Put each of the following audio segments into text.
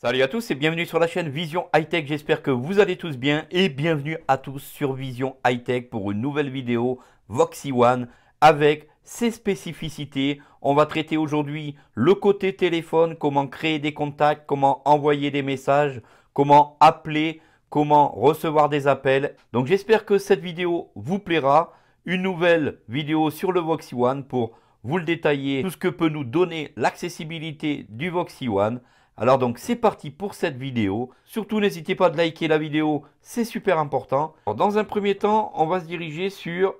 Salut à tous et bienvenue sur la chaîne Vision High Tech. J'espère que vous allez tous bien et bienvenue à tous sur Vision High Tech pour une nouvelle vidéo Voxy One avec ses spécificités. On va traiter aujourd'hui le côté téléphone, comment créer des contacts, comment envoyer des messages, comment appeler, comment recevoir des appels. Donc j'espère que cette vidéo vous plaira. Une nouvelle vidéo sur le Voxy One pour vous le détailler, tout ce que peut nous donner l'accessibilité du Voxy One. Alors donc c'est parti pour cette vidéo. Surtout n'hésitez pas à liker la vidéo, c'est super important. dans un premier temps, on va se diriger sur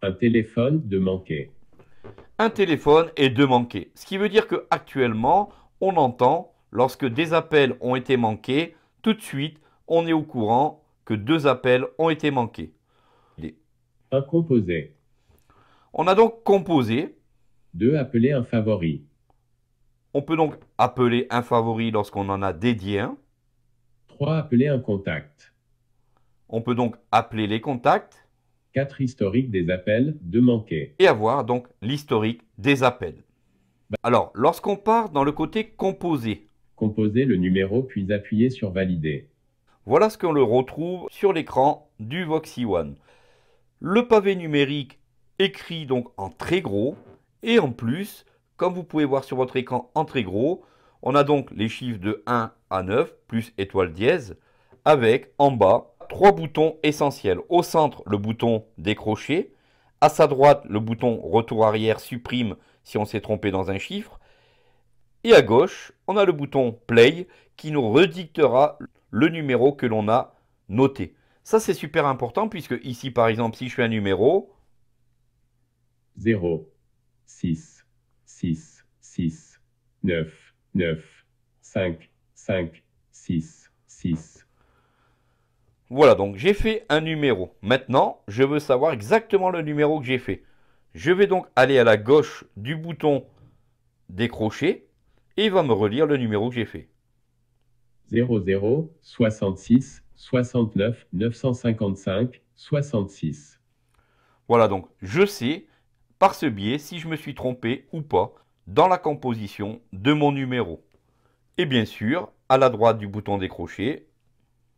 un téléphone de manquer. Un téléphone est de manquer. Ce qui veut dire que actuellement, on entend lorsque des appels ont été manqués, tout de suite, on est au courant que deux appels ont été manqués. Un composé. On a donc composé. Deux appeler un favori. On peut donc appeler un favori lorsqu'on en a dédié un. 3. Appeler un contact. On peut donc appeler les contacts. 4. Historique des appels de manquer. Et avoir donc l'historique des appels. Alors, lorsqu'on part dans le côté composé. Composer le numéro puis appuyer sur valider. Voilà ce qu'on le retrouve sur l'écran du Voxy One. Le pavé numérique écrit donc en très gros et en plus comme vous pouvez voir sur votre écran en très gros, on a donc les chiffres de 1 à 9 plus étoile dièse avec en bas trois boutons essentiels. Au centre, le bouton décrocher. À sa droite, le bouton retour arrière supprime si on s'est trompé dans un chiffre. Et à gauche, on a le bouton play qui nous redictera le numéro que l'on a noté. Ça, c'est super important puisque ici, par exemple, si je fais un numéro... 0, 6, 6, 6, 9, 9, 5, 5, 6, 6. Voilà, donc j'ai fait un numéro. Maintenant, je veux savoir exactement le numéro que j'ai fait. Je vais donc aller à la gauche du bouton décrocher et il va me relire le numéro que j'ai fait. 00 66 69 955 66. Voilà, donc je sais par ce biais si je me suis trompé ou pas dans la composition de mon numéro. Et bien sûr, à la droite du bouton décrocher,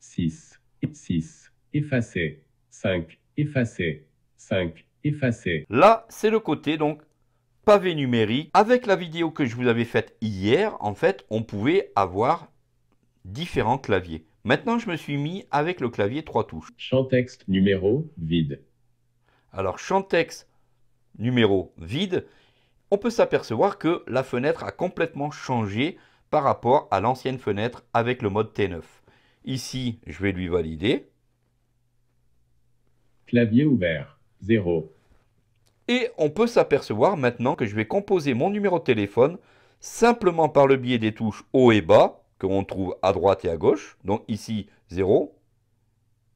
6, 6, effacer, 5, effacer, 5, effacer. Là, c'est le côté donc pavé numérique. Avec la vidéo que je vous avais faite hier, en fait, on pouvait avoir différents claviers. Maintenant, je me suis mis avec le clavier trois touches. Champ texte numéro vide. Alors, champ texte numéro vide, on peut s'apercevoir que la fenêtre a complètement changé par rapport à l'ancienne fenêtre avec le mode T9. Ici, je vais lui valider. Clavier ouvert, 0. Et on peut s'apercevoir maintenant que je vais composer mon numéro de téléphone simplement par le biais des touches haut et bas que l'on trouve à droite et à gauche. Donc ici, 0.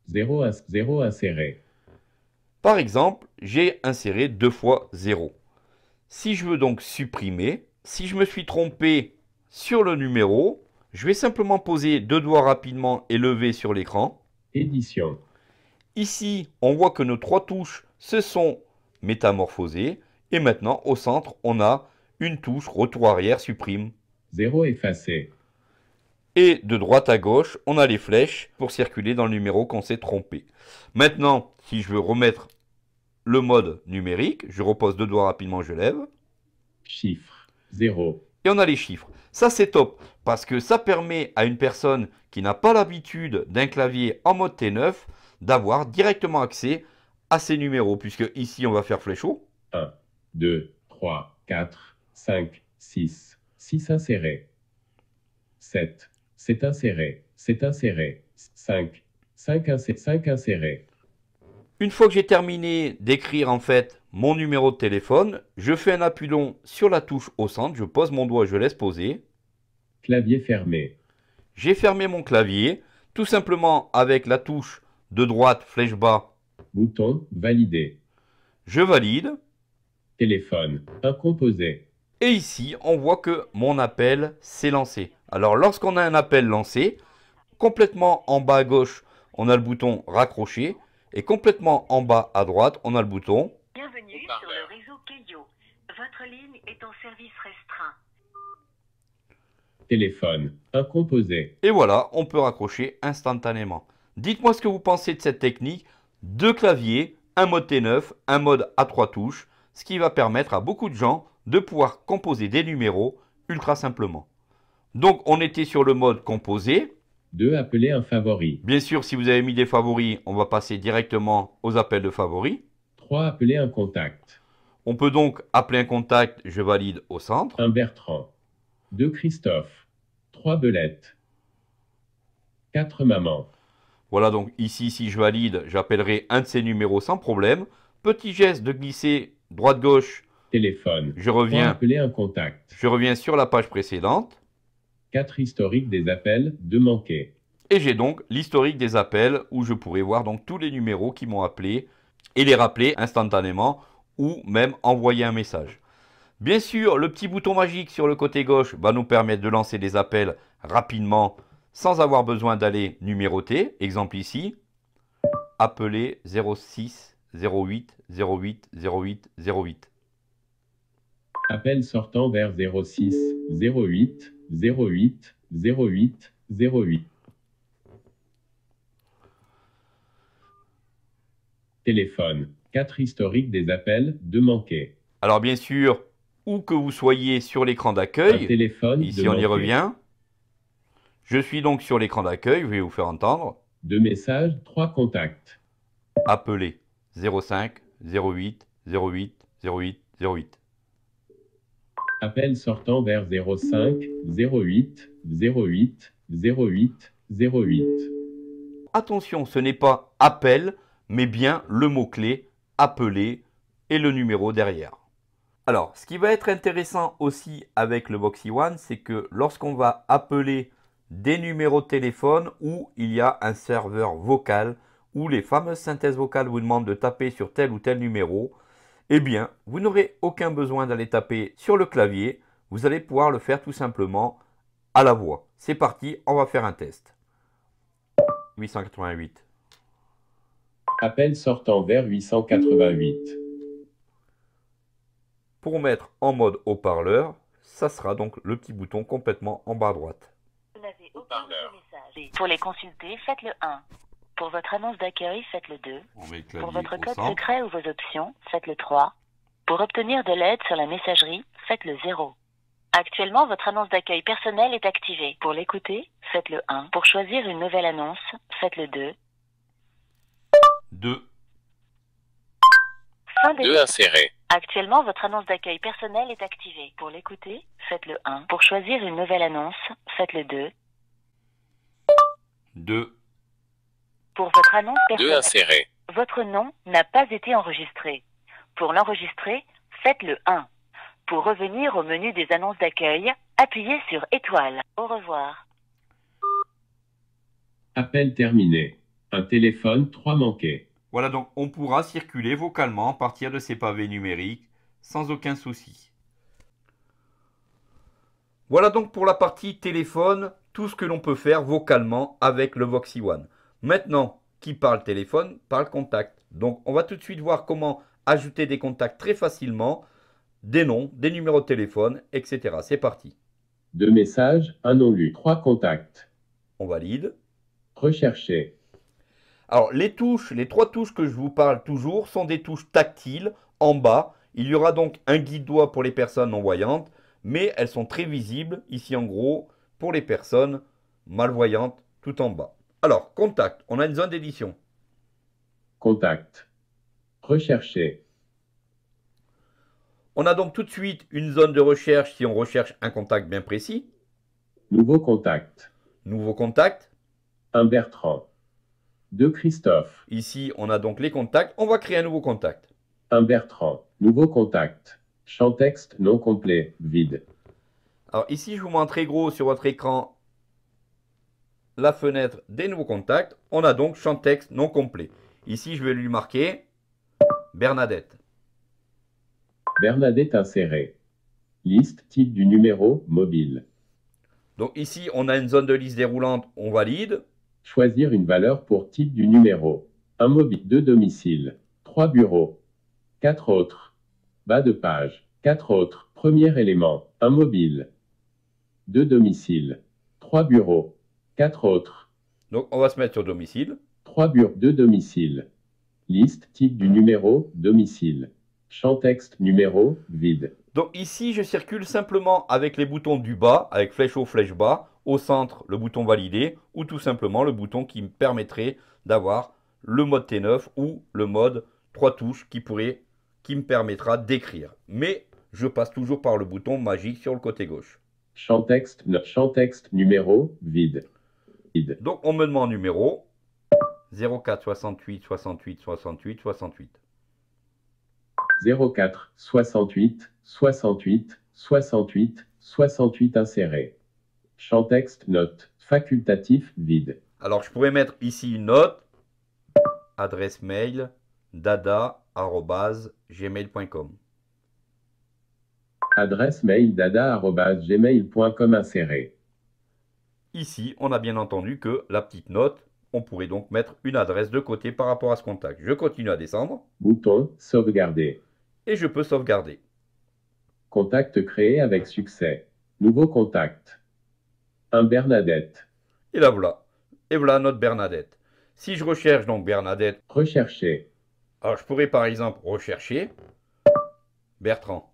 0, 0 inséré. Par exemple, j'ai inséré deux fois 0. Si je veux donc supprimer, si je me suis trompé sur le numéro, je vais simplement poser deux doigts rapidement et lever sur l'écran. Édition. Ici, on voit que nos trois touches se sont métamorphosées. Et maintenant, au centre, on a une touche retour arrière supprime. 0 effacé. Et de droite à gauche, on a les flèches pour circuler dans le numéro qu'on s'est trompé. Maintenant, si je veux remettre le mode numérique, je repose deux doigts rapidement, je lève. Chiffre 0. Et on a les chiffres. Ça, c'est top parce que ça permet à une personne qui n'a pas l'habitude d'un clavier en mode T9 d'avoir directement accès à ces numéros. Puisque ici, on va faire fléchot. 1, 2, 3, 4, 5, 6. 6 insérés. 7. C'est inséré. C'est inséré. 5. 5 insérés. 5 insérés. Une fois que j'ai terminé d'écrire en fait mon numéro de téléphone, je fais un appui long sur la touche au centre, je pose mon doigt, je laisse poser. Clavier fermé. J'ai fermé mon clavier, tout simplement avec la touche de droite flèche bas. Bouton validé. Je valide. Téléphone incomposé. Et ici, on voit que mon appel s'est lancé. Alors lorsqu'on a un appel lancé, complètement en bas à gauche, on a le bouton raccrocher. Et complètement en bas à droite, on a le bouton. Bienvenue sur le réseau Keio. Votre ligne est en service restreint. Téléphone. Un composé. Et voilà, on peut raccrocher instantanément. Dites-moi ce que vous pensez de cette technique. Deux claviers, un mode T9, un mode à trois touches, ce qui va permettre à beaucoup de gens de pouvoir composer des numéros ultra simplement. Donc on était sur le mode composé. 2. Appeler un favori. Bien sûr, si vous avez mis des favoris, on va passer directement aux appels de favoris. 3. Appeler un contact. On peut donc appeler un contact, je valide au centre. 1. Bertrand. 2. Christophe. 3. Belette. 4. Maman. Voilà donc ici, si je valide, j'appellerai un de ces numéros sans problème. Petit geste de glisser droite-gauche, Téléphone. je 3. reviens, Appeler un contact. je reviens sur la page précédente. 4. Historique des appels. 2. Manqués. Et j'ai donc l'historique des appels où je pourrai voir donc tous les numéros qui m'ont appelé et les rappeler instantanément ou même envoyer un message. Bien sûr, le petit bouton magique sur le côté gauche va nous permettre de lancer des appels rapidement sans avoir besoin d'aller numéroter. Exemple ici, appeler 06 08 08 08 08. Appel sortant vers 06 08 08 08 08. Téléphone. 4 historique des appels. 2 manqués. Alors bien sûr, où que vous soyez sur l'écran d'accueil, téléphone. ici on y revient. Je suis donc sur l'écran d'accueil, je vais vous faire entendre. Deux messages. 3 contacts. appeler 05 08 08 08 08. Appel sortant vers 05 08 08 08 08. Attention, ce n'est pas appel, mais bien le mot-clé appeler et le numéro derrière. Alors, ce qui va être intéressant aussi avec le Voxy One, c'est que lorsqu'on va appeler des numéros de téléphone où il y a un serveur vocal, où les fameuses synthèses vocales vous demandent de taper sur tel ou tel numéro, eh bien, vous n'aurez aucun besoin d'aller taper sur le clavier. Vous allez pouvoir le faire tout simplement à la voix. C'est parti, on va faire un test. 888. Appel sortant vers 888. Pour mettre en mode haut-parleur, ça sera donc le petit bouton complètement en bas à droite. Vous n'avez aucun message. Pour les consulter, faites le 1. Pour votre annonce d'accueil, faites le 2. On met le clavier Pour votre code centre. secret ou vos options, faites le 3. Pour obtenir de l'aide sur la messagerie, faites le 0. Actuellement, votre annonce d'accueil personnel est activée. Pour l'écouter, faites le 1. Pour choisir une nouvelle annonce, faites le 2. 2. Fin des... 2 insérés. Actuellement, votre annonce d'accueil personnel est activée. Pour l'écouter, faites le 1. Pour choisir une nouvelle annonce, faites le 2. 2. Pour votre annonce personnelle, votre nom n'a pas été enregistré. Pour l'enregistrer, faites le 1. Pour revenir au menu des annonces d'accueil, appuyez sur étoile. Au revoir. Appel terminé. Un téléphone 3 manqués. Voilà donc on pourra circuler vocalement à partir de ces pavés numériques sans aucun souci. Voilà donc pour la partie téléphone, tout ce que l'on peut faire vocalement avec le Voxy One. Maintenant, qui parle téléphone parle contact. Donc on va tout de suite voir comment ajouter des contacts très facilement, des noms, des numéros de téléphone, etc. C'est parti. Deux messages, un non lu. 3 contacts. On valide. Rechercher. Alors, les touches, les trois touches que je vous parle toujours sont des touches tactiles en bas. Il y aura donc un guide-doigt pour les personnes non-voyantes, mais elles sont très visibles ici en gros pour les personnes malvoyantes tout en bas. Alors, contact, on a une zone d'édition. Contact. Rechercher. On a donc tout de suite une zone de recherche si on recherche un contact bien précis. Nouveau contact. Nouveau contact. Un Bertrand. Deux Christophe. Ici, on a donc les contacts. On va créer un nouveau contact. Un Bertrand. Nouveau contact. Champ texte non complet. Vide. Alors ici, je vous montre très gros sur votre écran la fenêtre des nouveaux contacts. On a donc champ texte non complet. Ici, je vais lui marquer Bernadette. Bernadette inséré. Liste type du numéro mobile. Donc ici, on a une zone de liste déroulante, on valide. Choisir une valeur pour type du numéro. Un mobile. Deux domiciles. Trois bureaux. Quatre autres. Bas de page. Quatre autres. Premier élément. Un mobile. 2 domiciles, 3 bureaux, 4 autres, Donc on va se mettre sur domicile. 3 bureaux, 2 domiciles. Liste type du numéro, domicile. Champ texte numéro, vide. Donc ici, je circule simplement avec les boutons du bas, avec flèche haut, flèche bas. Au centre, le bouton valider ou tout simplement le bouton qui me permettrait d'avoir le mode T9 ou le mode 3 touches qui, pourrait, qui me permettra d'écrire. Mais je passe toujours par le bouton magique sur le côté gauche. Champ texte, champ texte numéro, vide. Donc on me demande numéro 04 68 68 68 68. 04 68 68 68 68 inséré. Champ texte note facultatif vide. Alors je pourrais mettre ici une note, adresse mail dada@gmail.com. Adresse mail dada@gmail.com inséré. Ici, on a bien entendu que la petite note, on pourrait donc mettre une adresse de côté par rapport à ce contact. Je continue à descendre Bouton sauvegarder. et je peux sauvegarder. Contact créé avec succès. Nouveau contact. Un Bernadette. Et là voilà. Et voilà notre Bernadette. Si je recherche donc Bernadette, Recherché. alors je pourrais par exemple rechercher Bertrand.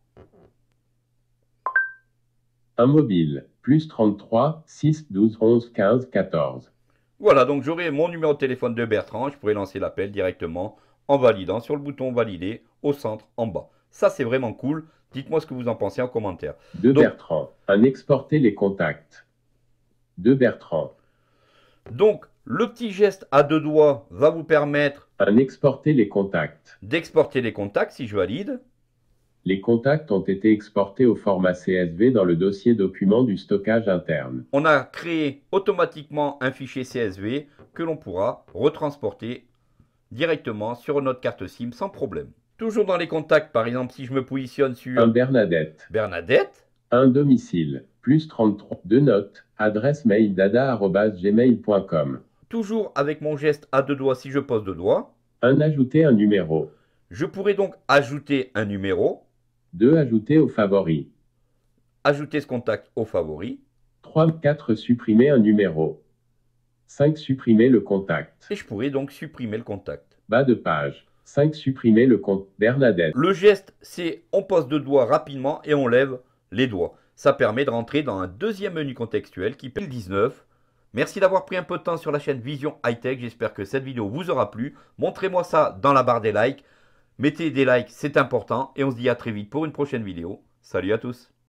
Un mobile. Plus 33 6 12 11 15 14. Voilà, donc j'aurai mon numéro de téléphone de Bertrand. Je pourrais lancer l'appel directement en validant sur le bouton valider au centre en bas. Ça, c'est vraiment cool. Dites-moi ce que vous en pensez en commentaire. De Donc- Bertrand. Un exporter les contacts. De Bertrand. Donc, le petit geste à deux doigts va vous permettre Un exporter les contacts. d'exporter les contacts si je valide. Les contacts ont été exportés au format CSV dans le dossier document du stockage interne. On a créé automatiquement un fichier CSV que l'on pourra retransporter directement sur notre carte SIM sans problème. Toujours dans les contacts, par exemple, si je me positionne sur Un Bernadette. Bernadette, Un domicile. Plus 33. Deux notes. Adresse mail dada@gmail.com. toujours avec mon geste à deux doigts si je pose deux doigts, Un ajouter un numéro. je pourrais donc ajouter un numéro, 2. Ajouter aux favoris. ajouter ce contact au favori, 3. 4. Supprimer un numéro. 5. Supprimer le contact. et je pourrais donc supprimer le contact. Bas de page. 5. Supprimer le compte. Bernadette. Le geste, c'est on pose deux doigts rapidement et on lève les doigts. Ça permet de rentrer dans un deuxième menu contextuel qui peut 19. Merci d'avoir pris un peu de temps sur la chaîne Vision High Tech. J'espère que cette vidéo vous aura plu. Montrez-moi ça dans la barre des likes. Mettez des likes, c'est important. Et on se dit à très vite pour une prochaine vidéo. Salut à tous